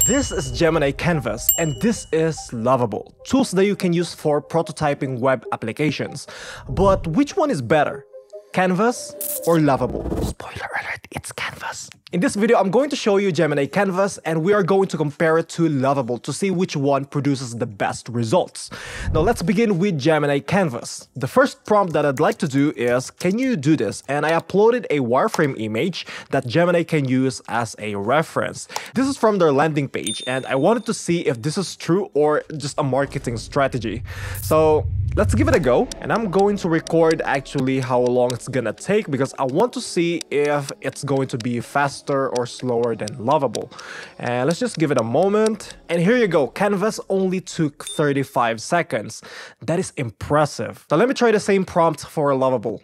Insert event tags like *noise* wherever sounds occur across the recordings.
This is Gemini Canvas and this is Lovable, tools that you can use for prototyping web applications. But which one is better? Canvas or Lovable? Spoiler alert, it's Canvas. In this video, I'm going to show you Gemini Canvas and we are going to compare it to Lovable to see which one produces the best results. Now let's begin with Gemini Canvas. The first prompt that I'd like to do is, can you do this? And I uploaded a wireframe image that Gemini can use as a reference. This is from their landing page and I wanted to see if this is true or just a marketing strategy. So let's give it a go and I'm going to record actually how long it's gonna take because I want to see if it's going to be faster or slower than Lovable. And let's just give it a moment. And here you go, Canvas only took 35 seconds. That is impressive. Now let me try the same prompt for Lovable.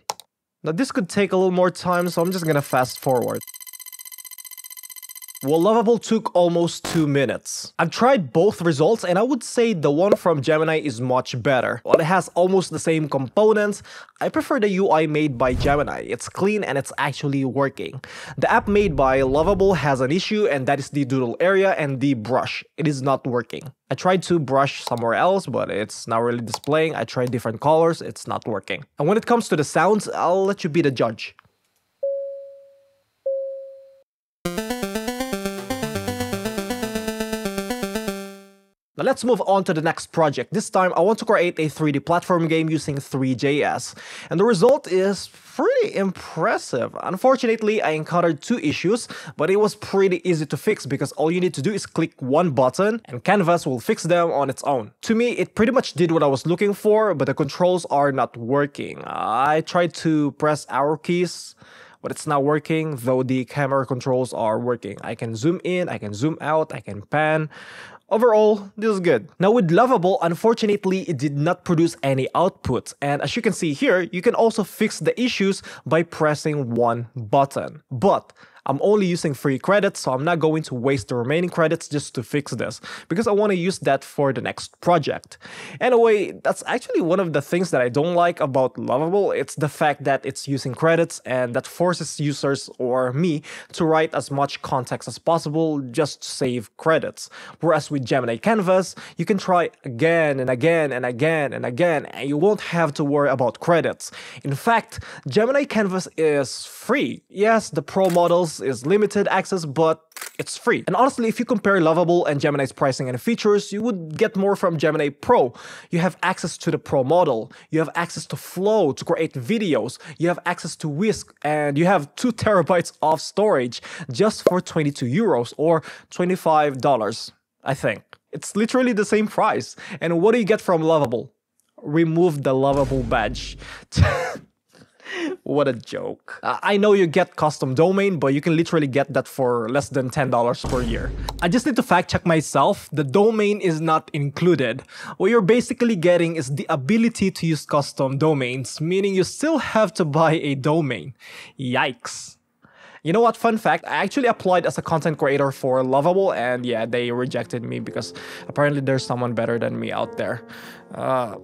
Now this could take a little more time, so I'm just gonna fast forward. Well, Lovable took almost 2 minutes. I've tried both results and I would say the one from Gemini is much better. While it has almost the same components, I prefer the UI made by Gemini. It's clean and it's actually working. The app made by Lovable has an issue and that is the doodle area and the brush. It is not working. I tried to brush somewhere else, but it's not really displaying. I tried different colors, it's not working. And when it comes to the sounds, I'll let you be the judge. Now let's move on to the next project. This time, I want to create a 3D platform game using Three.js. And the result is pretty impressive. Unfortunately, I encountered two issues, but it was pretty easy to fix because all you need to do is click one button and Canvas will fix them on its own. To me, it pretty much did what I was looking for, but the controls are not working. I tried to press arrow keys, but it's not working, though the camera controls are working. I can zoom in, I can zoom out, I can pan, Overall, this is good. Now with Lovable, unfortunately, it did not produce any output. And as you can see here, you can also fix the issues by pressing one button. But I'm only using free credits, so I'm not going to waste the remaining credits just to fix this, because I want to use that for the next project. Anyway, that's actually one of the things that I don't like about Lovable, it's the fact that it's using credits and that forces users or me to write as much context as possible just to save credits. Whereas with Gemini Canvas, you can try again and again and again and again, and you won't have to worry about credits. In fact, Gemini Canvas is free. Yes, the pro models is limited access, but it's free. And honestly, if you compare Lovable and Gemini's pricing and features, you would get more from Gemini Pro. You have access to the Pro model, you have access to Flow to create videos, you have access to Whisk, and you have 2 *laughs* terabytes of storage just for 22 euros or $25, I think. It's literally the same price. And what do you get from Lovable? Remove the Lovable badge. *laughs* what a joke. Uh, I know you get custom domain, but you can literally get that for less than $10 per year. I just need to fact check myself. The domain is not included. What you're basically getting is the ability to use custom domains, meaning you still have to buy a domain. Yikes. You know what? Fun fact, I actually applied as a content creator for Lovable and yeah, they rejected me because apparently there's someone better than me out there. Uh,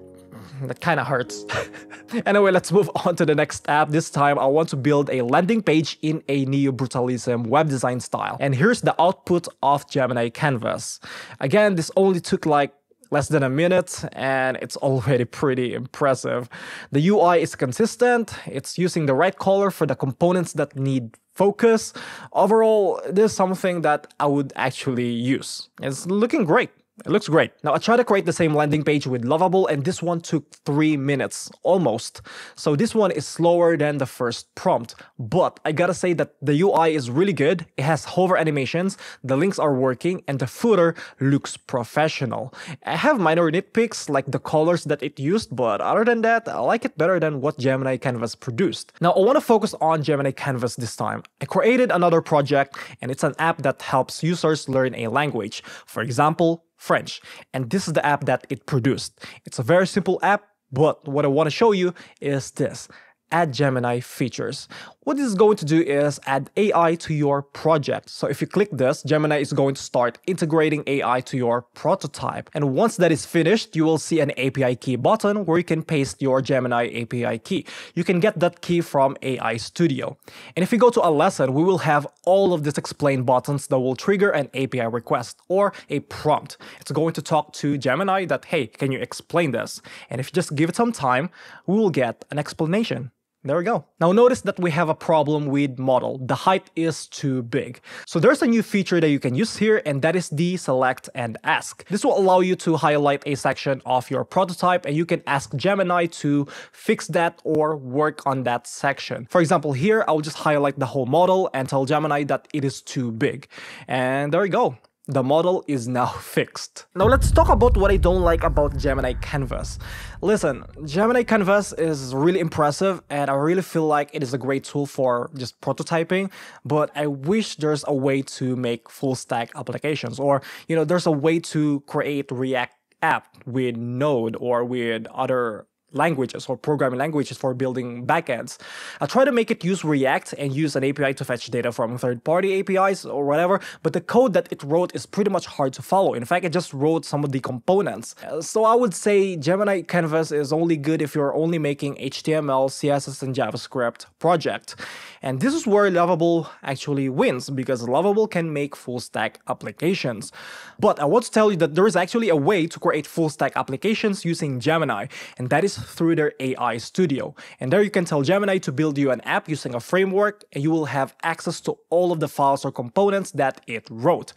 that kind of hurts. *laughs* anyway, let's move on to the next app. This time, I want to build a landing page in a neo-brutalism web design style. And here's the output of Gemini Canvas. Again, this only took like less than a minute and it's *laughs* already pretty impressive. The UI is consistent, it's using the right color for the components that need focus. Overall, this is something that I would actually use. It's looking great. It looks great. Now I tried to create the same landing page with Lovable and this one took 3 minutes, almost. So this one is slower than the first prompt. But I gotta say that the UI is really good, it has hover animations, the links are working, and the footer looks professional. I have minor nitpicks like the colors that it used, but other than that, I like it better than what Gemini Canvas produced. Now I want to focus on Gemini Canvas this time. I created another project and it's an app that helps users learn a language. For example, French. And this is the app that it produced. It's a very simple app, but what I want to show you is this add Gemini features. What this is going to do is add AI to your project. So if you click this, Gemini is going to start integrating AI to your prototype. And once that is finished, you will see an API key button where you can paste your Gemini API key. You can get that key from AI Studio. And if you go to a lesson, we will have all of these explain buttons that will trigger an API request or a prompt. It's going to talk to Gemini that, hey, can you explain this? And if you just give it some time, we will get an explanation. There we go. Now notice that we have a problem with model. The height is too big. So there's a new feature that you can use here and that is the select and ask. This will allow you to highlight a section of your prototype and you can ask Gemini to fix that or work on that section. For example, here I'll just highlight the whole model and tell Gemini that it is too big. And there we go. The model is now *laughs* fixed. Now let's talk about what I don't like about Gemini Canvas. Listen, Gemini Canvas is really impressive and I really feel like it is a great tool for just prototyping, but I wish there's a way to make full stack applications or, you know, there's a way to create React app with Node or with other languages or programming languages for building backends. I try to make it use React and use an API to fetch data from third-party APIs or whatever, but the code that it wrote is pretty much hard to follow. In fact, it just wrote some of the components. So I would say Gemini Canvas is only good if you're only making HTML, CSS, and JavaScript project. And this is where Lovable actually wins because Lovable can make full stack applications. But I want to tell you that there is actually a way to create full stack applications using Gemini, and that is through their AI Studio. And there you can tell Gemini to build you an app using a framework, and you will have access to all of the files or components that it wrote.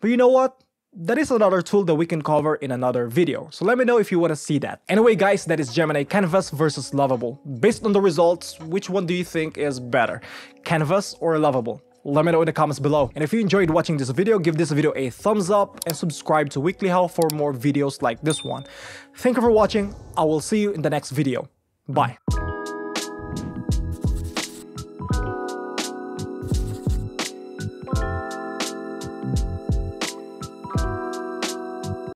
But you know what? That is another tool that we can cover in another video, so let me know if you want to see that. Anyway guys, that is Gemini Canvas versus Lovable. Based on the results, which one do you think is better? Canvas or Lovable? Let me know in the comments below. And if you enjoyed watching this video, give this video a thumbs up and subscribe to WeeklyHow for more videos like this one. Thank you for watching. I will see you in the next video. Bye.